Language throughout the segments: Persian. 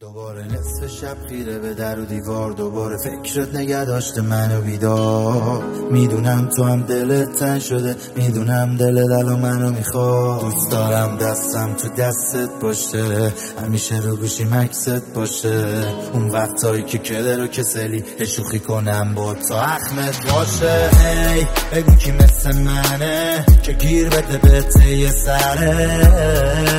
دوباره نصف شب خیره به در و دیوار دوباره فکرت نگه داشته منو بیدار. می‌دونم تو هم دلت تن شده می‌دونم دل دلو منو می‌خواد دوست دارم دستم تو دستت باشه همیشه رو گوشی مکست باشه. اون وقتایی که کله رو کسلی شوخی کنم با تا اخمت باشه. هی بگو کی مثل منه که گیر بده به یه سره.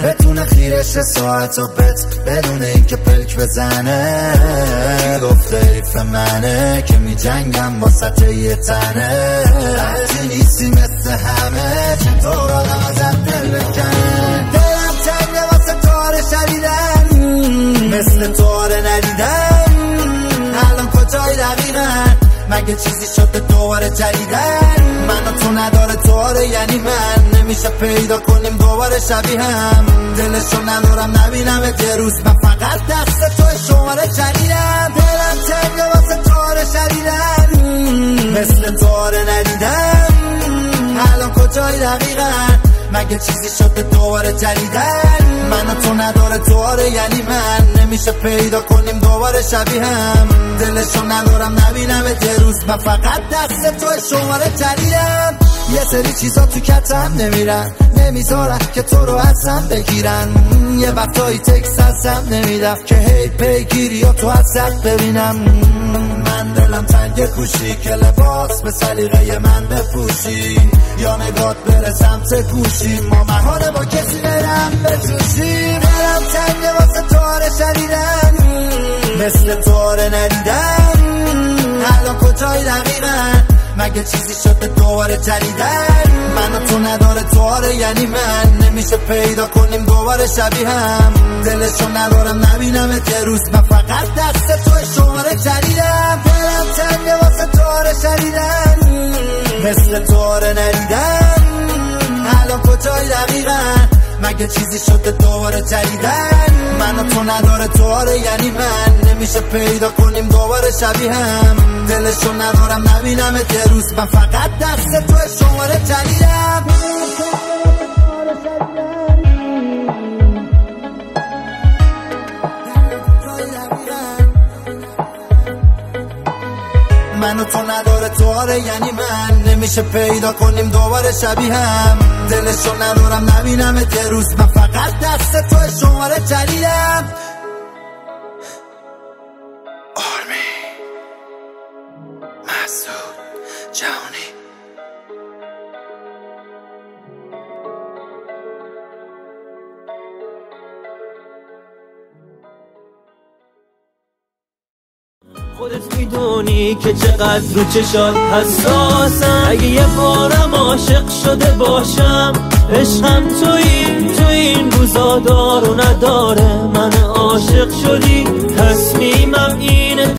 بتونه خیرش ساعت و بت بدون اینکه پلک بزنه گفته ایف منه که می جنگم با یه تنه. مگه چیزی شده دوباره جدیدن. من تو نداره تواره یعنی من. نمیشه پیدا کنیم دوباره شبیه هم. دلشو ندارم نبینم یه روز من فقط دست تو شماره جدیدم دلم تنگه واسه تواره شدیدن. مثل تواره ندیدم. الان کجای دقیقا مگه چیزی شده دوباره جدیدن؟ من تو نداره تواره یعنی من. نمیشه پیدا کنیم دوباره شبیه هم. دلشو ندارم نبینم یه روز من فقط دست تو شماره جدیدم. یه سری چیزا تو کتم نمیرن. نمی‌ذارن که تو رو ازم بگیرن. یه وقتایی تکس ازم نمیدم که هی پیگیری یا تو ازت ببینم. دلم تنگ کوشی که لباس به سلیقه من بپوشی. یا نگات بره سمت گوشی. ما مهانه با کسی برم بجوشی. دلم تنگ واسه تاره شدیدن. مثل تاره ندیدن. الان کجای دقیقا مگه چیزی شده دوباره جدیدن؟ من تو نداره تواره یعنی من. نمیشه پیدا کنیم دوباره شبیه هم. دلشو ندارم نبینم یه روز. من فقط دست تو شماره جدیدم. دلم تنگه واسه تواره شدیدن. مثل تواره ندیدن. الان کجای دقیقا مگه چیزی شده دوباره جدیدن؟ من تو نداره تواره یعنی من. نمیشه پیدا کنیم دوباره شبیه هم. دلشو ندارم نبینم یه روز. من فقط دست تو شماره جدیدم منو تو نداره. تواره یعنی من. نمیشه پیدا کنیم دوباره شبیه هم. دلشو ندارم نبینم یه روز. من فقط دست تو شماره جدیدم. آرمی مسعود جهانی خودت می‌دونی که چقدر رو چشات حساسم. اگه یه بارم عاشق شده باشم عشقم تویی.